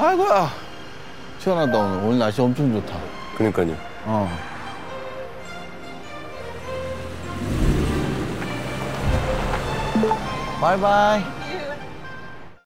아이고야. 시원하다 오늘. 오늘 날씨 엄청 좋다. 그러니까요. 어. 바이바이.